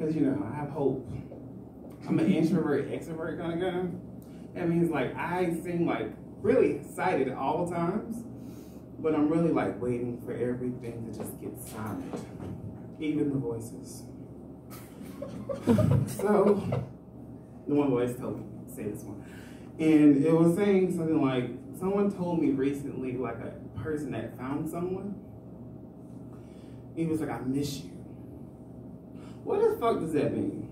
because you know I have hope. I'm an introvert, extrovert kind of guy. That means like I seem like really excited at all times, but I'm really like waiting for everything to just get silent, even the voices. so, the one voice told me say this one, and it was saying something like someone told me recently, like a person that found someone. He was like, "I miss you." What the fuck does that mean?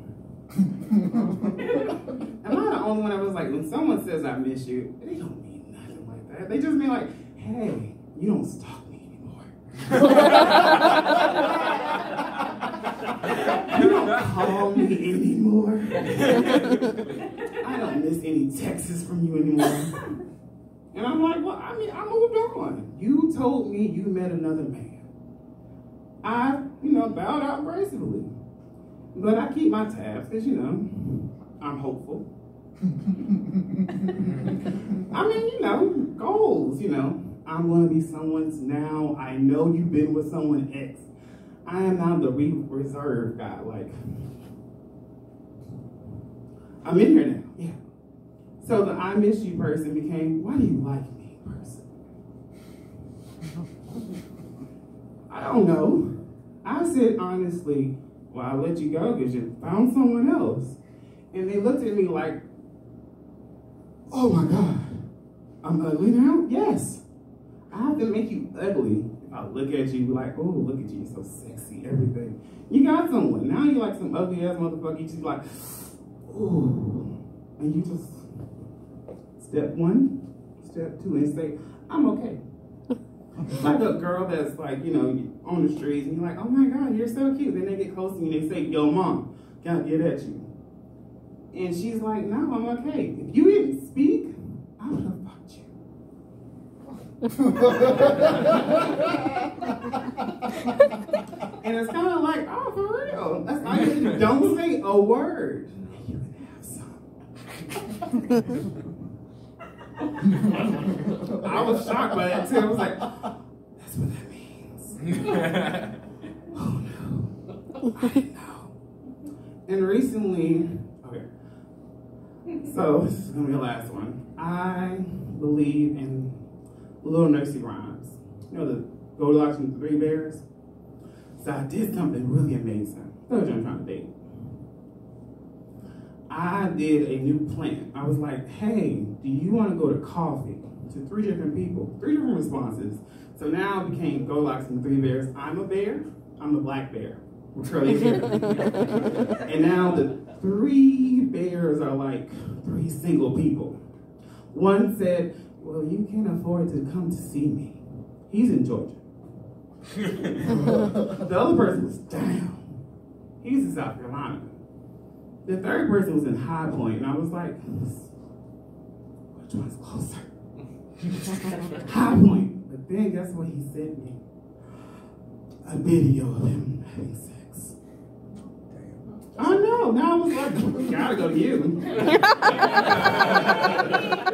Am I the only one that was like, when someone says I miss you, they don't mean nothing like that. They just mean like, hey, you don't stalk me anymore. you don't call me anymore. I don't miss any texts from you anymore. And I'm like, well, I mean, I moved on. You told me you met another man. I, you know, bowed out gracefully. But I keep my tabs because, you know, I'm hopeful. I mean, you know, goals, you know. I'm going to be someone's now. I know you've been with someone X. I am now the re reserve guy. Like, I'm in here now. Yeah. So the I miss you person became, why do you like me person? I don't know. I said honestly, well, I let you go because you found someone else. And they looked at me like, oh my God, I'm ugly now? Yes. I have to make you ugly. If I look at you, like, oh, look at you, you're so sexy, everything. You got someone. Now You're like some ugly ass motherfucker. You just like, ooh. And you just, step one, step two, and say, I'm okay. Like a girl that's like, you know, on the streets and you're like, oh my God, you're so cute. Then they get close to you and they say, yo, mom, gotta get at you. And she's like, no, I'm okay. If you didn't speak, I would have fucked you. and it's kind of like, oh, for real. That's you do. Don't say a word. I was shocked by that too. I was like, what that means. oh no. I know. And recently, okay. So this is gonna be the last one. I believe in little nursery rhymes. You know the Goldilocks and the Three Bears? So I did something really amazing. What I was trying to date. I did a new plant. I was like, hey, do you want to go to coffee? To three different people, three different responses. So now it became Goldilocks and the Three Bears. I'm a bear, I'm a black bear with curly hair. and now the three bears are like three single people. One said, well, you can't afford to come to see me. He's in Georgia. the other person was down. He's in South Carolina. The third person was in High Point, and I was like, which one's closer? High Point. But then guess what he sent me? A video of him having sex. I know. Now I was like, gotta go to you.